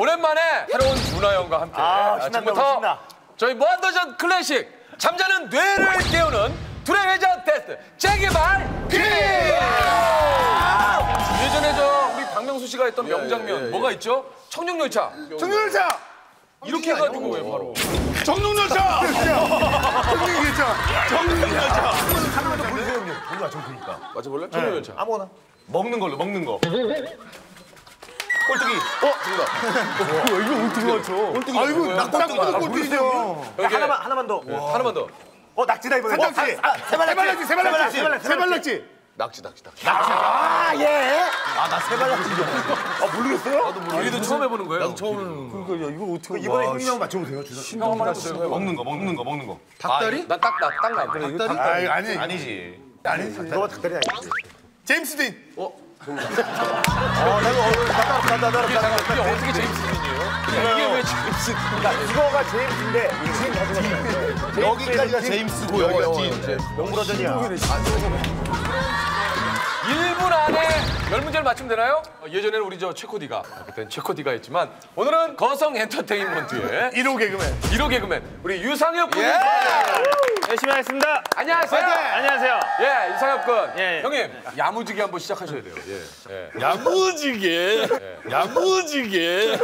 오랜만에 새로운 준하 형과 함께 아, 지금부터 신나. 저희 무한도전 클래식 잠자는 뇌를 깨우는 둘의 회전 테스트 재개발 퀴즈! 예전에 저 우리 박명수 씨가 했던 명장면 뭐가 있죠? 청룡열차 정육열차! 이렇게 해가지고 왜 바로 정육열차! 정육열차! 정육열차! 하나만 더 보여주세요, 형님. 우리 맞춰 보니까. 맞춰볼래? 청룡열차 아무거나. 먹는 걸로, 먹는 거. 꼴뚜기. 아이고, 낙낙낙 꼴등이죠. 여기 하나만, 하나만 더. 하나만 더 어, 낙지다, 이번에. 낙지. 아, 세발낙지. 세발낙지, 세발낙지. 세발낙지. 낙지 낙지 낙지 아, 예. 아, 나 세발낙지. 아, 모르겠어요? 우리도 처음 해보는 거예요 이번에 형님 한번 맞춰보세요, 주사. 형 한번 해보세요 먹는 거, 먹는 거, 먹는 거. 닭다리? 난딱딱딱 나. 그래 이거 아이, 아니. 아니지. 아니지. 너가 닭다리 아니지. 제임스 딘. 어, 내가 오늘 닭다리 닭다리 이게 잠깐 이게 어떻게 제임스 딘이에요? 이게 왜 제임스 딘? 이거가 제임스인데 제임스 가지고 여기까지가 제임스고, 여기가 딘. 명불허전이야. 1분 안에 열 문제를 맞추면 되나요? 어, 예전에는 우리 저 최코디가 그때는 최코디가 했지만 오늘은 거성 엔터테인먼트의 1호 개그맨. 1호 개그맨 우리 유상엽 군 열심히 하겠습니다. 안녕하세요. 안녕하세요. 예, 유상엽 군. 예, 예. 형님 야무지게 한번 시작하셔야 돼요. 예. 예. 야무지게 야무지게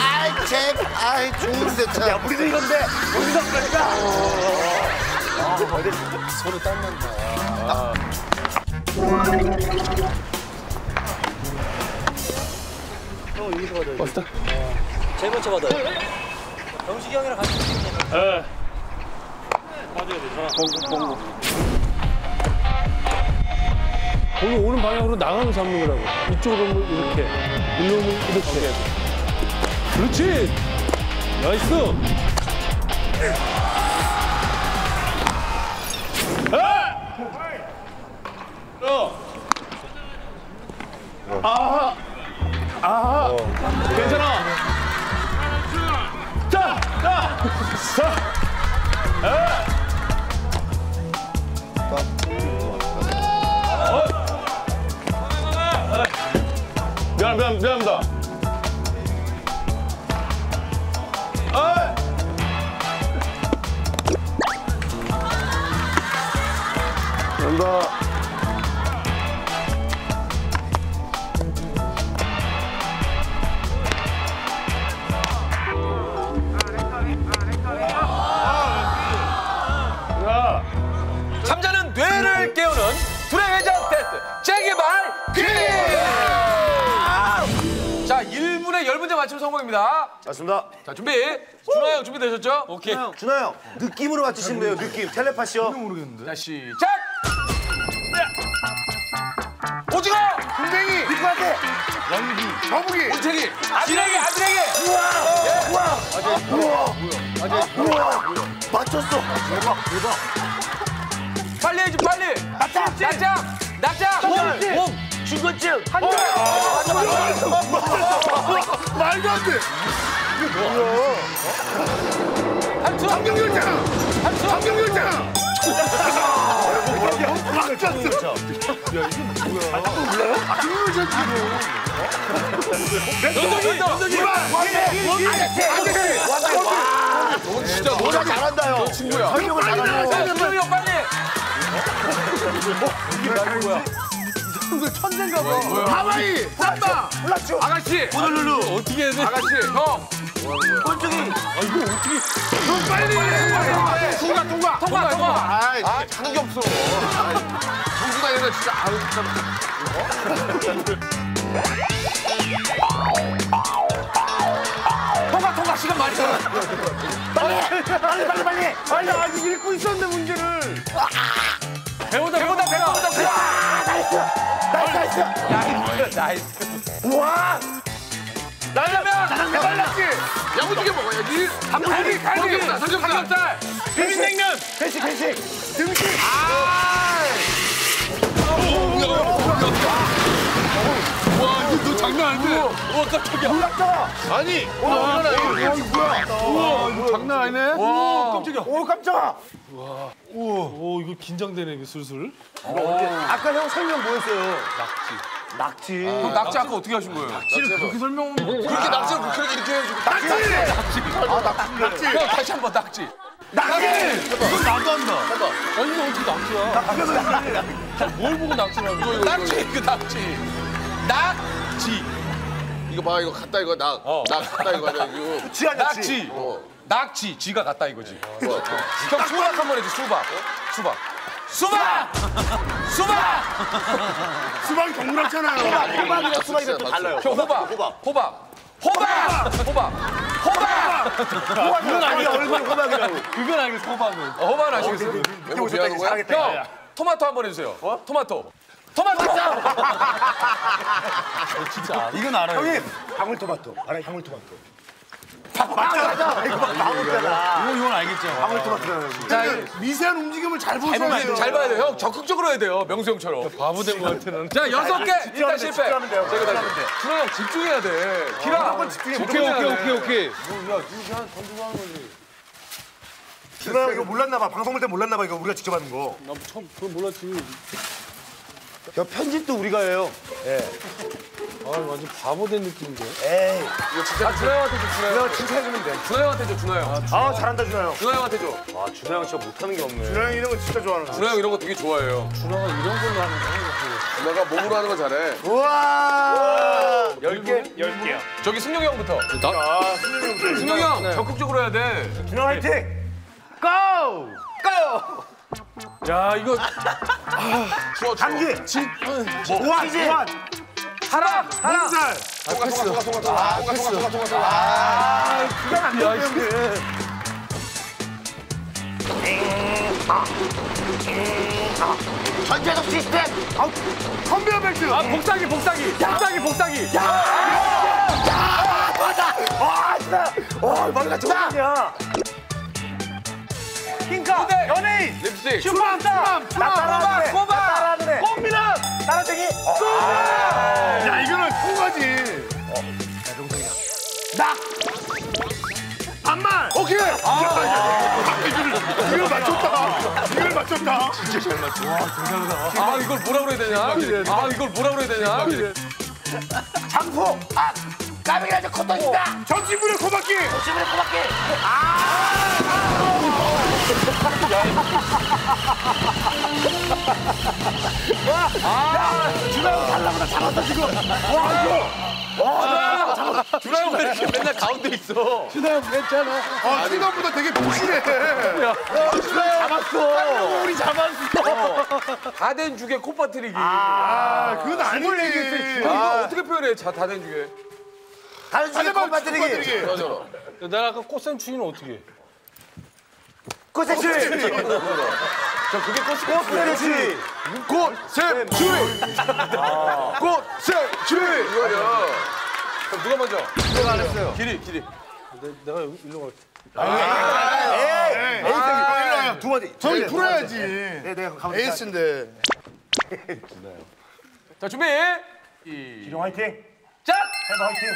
아이, 책. 아이, 죽는데 참. 야, 우리도 이건데 어디서 그럴까? 제일 먼저 받아요. 영식이 형이랑 같이 예. 거기 오는 방향으로 나가면 잡는 거라고 이쪽으로 이렇게 일로 이렇게 그렇지 nice 괜찮아. 자, 자, 자. 예. 미안, 미안, 미안합니다. 준비. 준하 형 준비되셨죠? 오케이. 준하 형, 느낌으로 맞추시면 돼요, 느낌. 텔레파시요. 자, 시작! 오징어! 군뱅이. 누구한테? 거북이. 우체리! 아들에게, 아들에게! 맞췄어. 빨리 해줘, 빨리! 낮잠! 낮잠! 낮잠! 몸, 몸, 중건증. 한 말도 안 돼. 한투! 정육열차. 한투! 정육열차. 맞췄어. 연동이, 연동이! 진짜 노래 잘한다요. 친구야. 설명을 잘하고. 자, 준동이 형, 빨리! 하와이. 삼바. 몰랐죠? 아가씨! 호놀룰루. 어떻게 해야 돼? 아가씨, 형! 꼴뚜기. 빨리. 통과, 통과! 통과, 통과! 아이, 아, 하는 게 없어. 정수가 얘가 진짜 아유 참. 통과, 통과! 시간 많이 잖아 빨리, 빨리, 빨리, 빨리. 아니, 아직 읽고 있었는데, 문제를. 배우다, 배우다, 배우다! nice, nice. nice, nice. 우와. 라면! 대발낙지. 야무지게 먹어야지. 갈비, 갈비! 삼겹살, 삼겹살! 비빔냉면! 회식, 회식. 등심. 와 이거 너 장난 아닌데 우와 깜짝이야. 아니 이거나 이거 장난 아니네. 와. 오 깜짝아. 오 이거 긴장되네 이거 슬슬. 아까 형 설명 뭐였어요? 낙지. 낙지. 그럼 낙지 아까 어떻게 하신 거예요? 낙지를 그렇게 설명 그렇게 낙지를 그렇게 이렇게 해가지고 낙지. 형 다시 한 번 낙지. 낙지. 나도 한다 아니 이거 어떻게 낙지야? 뭘 보고 거야? 낙지 그 낙지. 낙지. 이거 봐 이거 갔다 이거 낙낙 갔다 이거 아니야 이거 지아 낙지. 낙지. 어. 낙지. 쥐가 같다 이거지. 뭐야 형 수박 한 번 해줘 수박. 수박. 수박. 수박. 수박 동그랗잖아요. 호박이랑 수박이랑 또 달라요. 형 호박. 호박. 호박. 호박. 호박. 호박. 호박은 아니야. 얼굴 호박이라고. 그건 알겠어 호박은. 어, 호박은 아시겠어요? 멤버 비하는 거야? 형 토마토 한 번 해주세요. 토마토. 토마토. 이건 알아요. 형님 방울토마토. 알아 방울토마토. 맞아 맞아. 이거 막 나오잖아. 이거 이건 알겠죠. 방울토마토. 자, 이- 미세한 움직임을 잘 보셔야 돼요. 잘 봐야 돼요. 형 적극적으로 해야 돼요. 명수 형처럼. 바보 된거 같아는. 자 여섯 개 일단 집중하면 돼, 실패. 집중하면 돼요. 제가 다시. 준호 형 집중해야 돼. 기라. 집중해. 오케이 오케이 오케이 오케이. 준호 형 이거 몰랐나 봐. 방송 볼 때 몰랐나 봐. 이거 우리가 직접 하는 거. 나 처음 그건 몰랐지. 야 편집도 우리가 해요. 아 완전 바보 된 느낌인데. 에이. 자 준호 형한테 줘. 준호 형. 준호 칭찬해주면 돼. 준호 형한테 줘. 준호 형. 아 잘한다 준호 형. 준호 형한테 줘. 아 준호 형 진짜 못하는 게 없네. 준호 형이 이런 거 진짜 좋아하는 거. 준호 형 이런 거 되게 좋아해요. 준호가 이런 걸로 하는 거야. 내가 몸으로 하는 거 잘해 우와. 열 개. 열 개요. 저기 승용이 형부터. 승용이 형 적극적으로 해야 돼. 준호 화이팅. 고! 고! 야 이거 추워 추워 감기. 지. 우와 이제. 하라. 하라. 몸살. 통과 통과 통과 통과 통과 통과 통과 통과 통과 그냥 안 되는 형들. 전자적 시스템. 아, 컨베이어 벨트. 아 복사기 복사기. 복사기 복사기. 맞아. 아, 진짜. 와, 머리가 좋냐. 킹카. 연예인. 립스틱. 슈퍼스타. 나 따라하는 애. 꼬박, 꼬박. 나 따라하는 애. 꽃미남. 따라쟁이. 야 이거는 통과지. 낙. 반말. 오케이. 이걸, 이걸 맞췄다. 이걸 맞췄다. 아 이걸 뭐라 그래야 되냐? 아 이걸 뭐라 그래야 되냐? 장포. 아, 까비가 커터진다. 전지분의 코바퀴. 와, 아, 준하고 달라보다 잘왔다 지금. 와, 이거. 와, 준하, 준하 왜 이렇게 맨날 가운데 있어? 준하 괜찮아. 아, 생각보다 되게 부실해. 야, 준하 잡았어. 우리 잡았어. 다 된 죽에 코 빠뜨리기. 아, 그건 아니지. 이거 어떻게 표현해? 자, 다 된 죽에. 다른 죽에 코 빠뜨리기. 내가 아까 꽃샘 추위는 어떻게 해? 꽃색치. 저 그게 꽃이 꽃색치. 꽃샘 주의 꽃샘 주의 이거죠 그럼 누가 먼저? 내가 안 했어요. 길이 길이. 내, 내가 일로 갈게. 에이, 에이, 두 번째. 저희 풀어야지. 네, 내가 가면 에이스인데. 자 준비. 형 화이팅. 짝. 해봐 화이팅.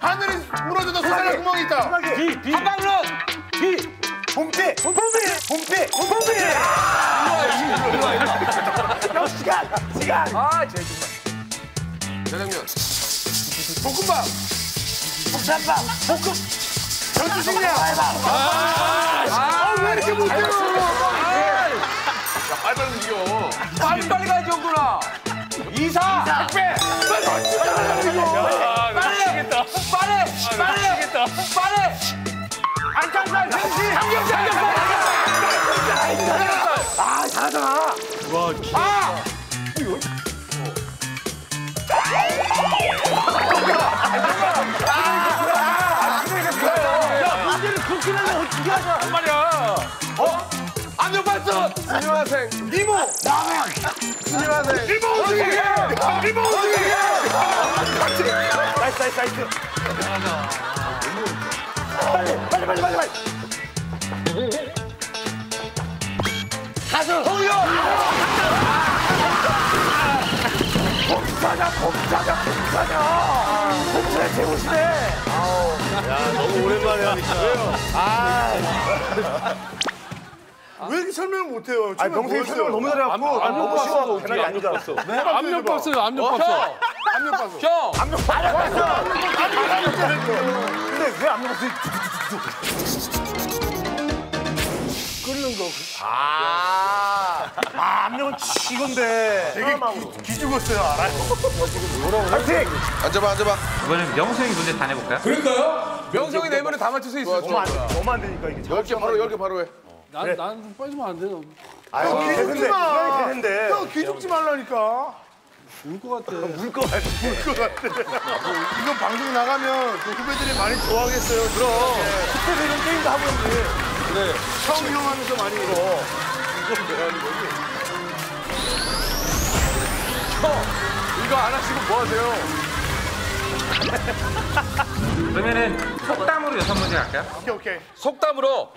하늘이 무너져도 세상에 구멍이 있다. B B 한방론. B. 봄비. 봄비. 봄비. 봄비. 형 시간. 시간. 아 제일 정말. 짜장면 볶음밥. 복산밥. 볶음. 전주식량. 아 왜 이렇게 못해요? 빨리 움직여 빨리 빨리 가야지 형구나. 이사. 택배. 빨리 빨리 빨리 빨리. 안창살 정시 삼겹살 삼겹살. 아, 잘하잖아. 아. 문제를 그렇게 내면 어떻게 하자. 말이야. 어? 안녕 봤어. 안녕하세요. 니모. 조심하세요. 일본 움직이게! 일본 움직이게! 나이스, 나이스, 나이스. 빨리, 빨리, 빨리, 빨리. 가수 홍요! 봄사냐, 봄사냐, 봄사냐! 봄사의 제우시네! 야, 너무 오랜만에 하니까. 왜요? 아. 이렇게 설명을 못해요? 아니 병생이 설명 너무 잘해갖고 아, 너무 쉬워 대단히 안줄 알았어 압력 박스, 압력 박스. 형! 형! 근데 왜안 먹었어 아. 아 압력은 이건데. 되게 기, 기죽었어요 알아요. 파이팅! 앉아봐, 앉아봐. 이번엔 명수 형이 문제 다 내볼까요? 그럴까요? 명성이 내면은 다 맞출 수 있을 너무 안, 너무 안 되니까 이게 열개 바로 열개 바로 해. 난, 난좀 빠지면 안 돼. 너. 아유 기죽지 되는데 마. 되는데 형 기죽지 말라니까. 울것 같아. 울것 같아 그 같아. 이거 방송 나가면 그 후배들이 많이 좋아하겠어요. 그럼. 그래서 이런 게임도 하고 있는데 처음 이용하면서 많이 이거. 이거 안 하시고 뭐 하세요? 그러면은 속담으로 여섯 문제 갈까요? 오케이 오케이. 속담으로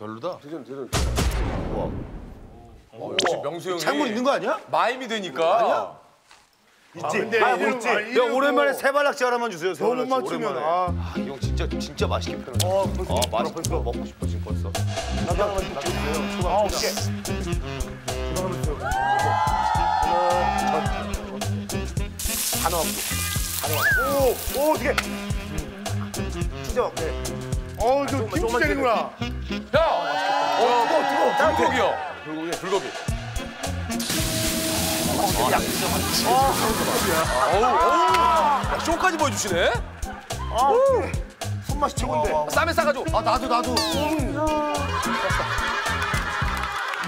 별로다. 역시 명수 형이 창문 있는 거 아니야? 마임이 되니까 있지 근데 아, 있지 아, 야, 오랜만에 뭐 세발낙지 하나만 주세요. 너무 맞추면. 아. 아, 이형 진짜 진짜 맛있게 표현해. 어 벌써 아, 맛있게 먹고 싶어 지금 벌써. 나도 하나만 좀 주세요 아 오케이 이거 하면 돼요 하나 없고 하나 없고 오 오 어떻게 진짜 오케이 어, 저 김치 조금만 때리는구나. 형! 어, 뜨거 뜨거 불고기요 불고기 불고기 어우 어우 쇼까지 보여주시네 아 손맛이 최고인데 쌈에 싸가지고 아, 나도 나도.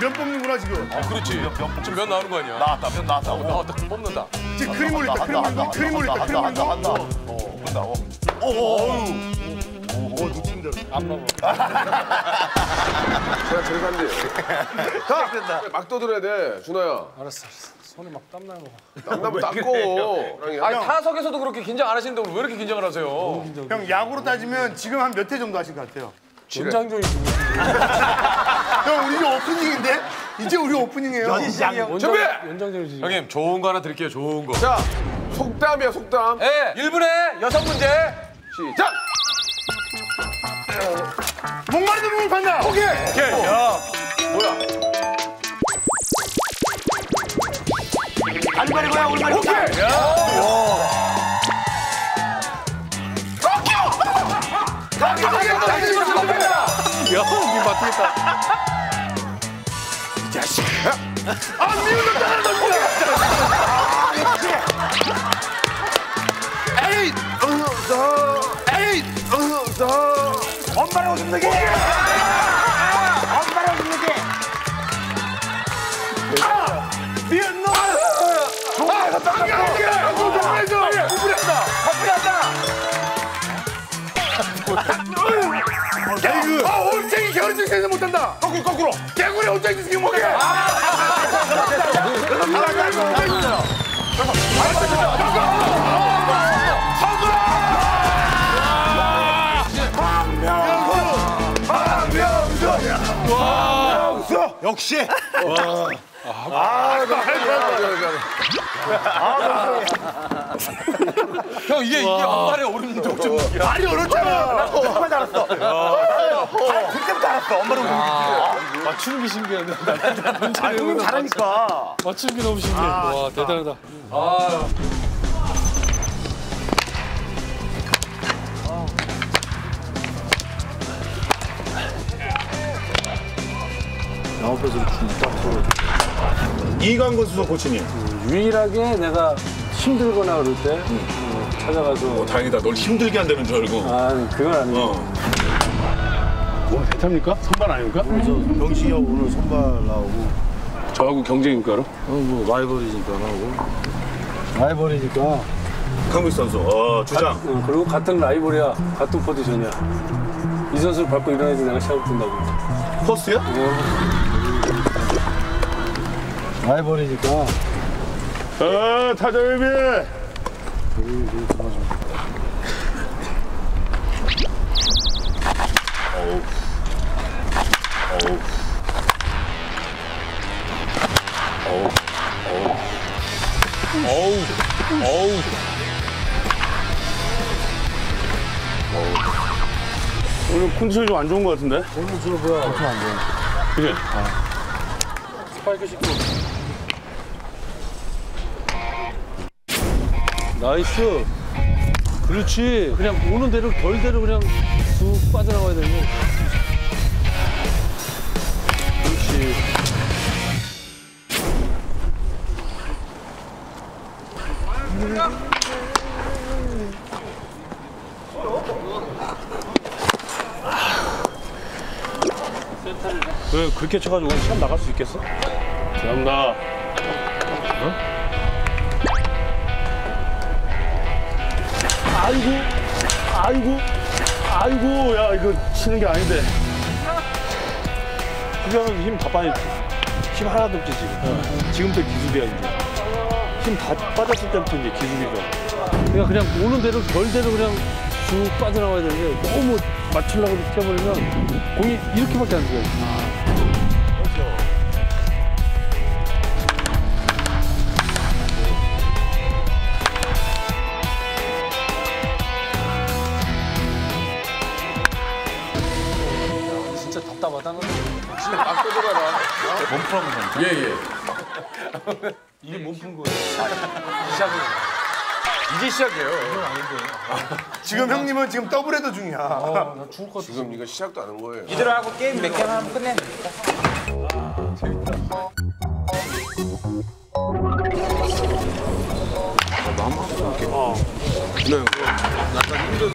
면 뽑는구나 지금. 아 그렇지 지금 면 나오는 거 아니야 나왔다. 면 나왔다. 나왔다 뽑는다 지금 그림 올렸다. 그림 올린다. 그림 올렸다. 그림 한다 올린다. 한다. 어, 온다. 어. 오, 오, 오, 놓친다. 안 먹어. 제가 제일 산대요. 막 떠들어야 돼, 준호야. 알았어, 알았어. 손에 막 땀나는 거. 땀나면 닦고. 아니 타석에서도 그렇게 긴장 안 하시는데 왜 이렇게 긴장을 하세요 형 야구로 따지면 지금 한 몇 회 정도 하신 것 같아요? 연장전이? 형 우리 이제 오프닝인데? 이제 우리 오프닝이에요. 준비! 연장전이지. 형님 좋은 거 하나 드릴게요 좋은 거 자, 속담이야 속담. 예, 1분에 여섯 문제 시작. 목마른 놈을 판다. 오케이. 오케이 뭐야? 아니말이고야 오랜만에 오케이. 다시 맞습니다 야, 니 맞겠다. 아 미운 놈 따라 놈이야. 에잇, 엄마랑 오줌 내게 엄마랑 오줌 내게 미운 놈. 좋아해서 닦아볼게. 너 좋아해서. 부부렸다. 개그. 아, 올챙이 겨울지 생각 못한다. 거꾸로, 거꾸로. 개구리 올챙이 생각 못해. 역시. 형 이게 이게 엄마의 오름 정도 말이 어렵잖아. 정말 잘했어. 아. 그때부터 알았어. 오줌 맞추는 게 신기한데. 아 형님 잘하니까. 맞추는 게 너무 신기해. 와, 대단하다. 이강근 수석 코치님. 유일하게 내가 힘들거나 그럴 때 어, 찾아가서 다행이다. 널 힘들게 한다는 줄 알고. 아 그건 아니고 어. 뭐 대탑니까? 선발 아닙니까? 병식이 형 오늘 선발 나오고 저하고 경쟁입니까 그럼? 어뭐 라이벌이니까 나오고 라이벌이니까 강국 선수. 어, 주장. 어, 그리고 같은 라이벌이야 같은 포지션이야 이 선수를 밟고 일어나야지 내가 시합을 뛴다고 포스트야? 라이벌이니까 어, 타자 유비. 어우, 어우. 오늘 컨디션이 좀 안 좋은 것 같은데? 오늘 저 뭐야? 엄청 안 좋은. 그래? 스파이크 신고. nice. 그렇지. 그냥 오는 대로 결대로 그냥 쑥 빠져나가야 되는 거. 그렇지. 그래 그렇게 쳐가지고 시합 나갈 수 있겠어? 잘한다. 아이고, 아이고, 아이고, 야 이거 치는 게 아닌데. 수비하면서 힘다 빠졌지. 힘 하나도 없지 지금. 지금부터 기술이야 이제. 힘 다 빠졌을 때부터 이제 기술이죠. 그러니까 그냥 오는 대로 결대로 그냥 쭉 빠져나가야 되는데 너무 맞추려고 뛰어버리면 공이 이렇게밖에 안 돼요. 진짜 답답하다. 예, 예. 이게 몸푼 거예요. 시작이에요. 이제 시작이에요. 지금 형님은 지금 더블헤더 중이야. 지금 이거 시작도 안 한 거예요. 이대로 하고 게임 몇 개만 하면 끝내.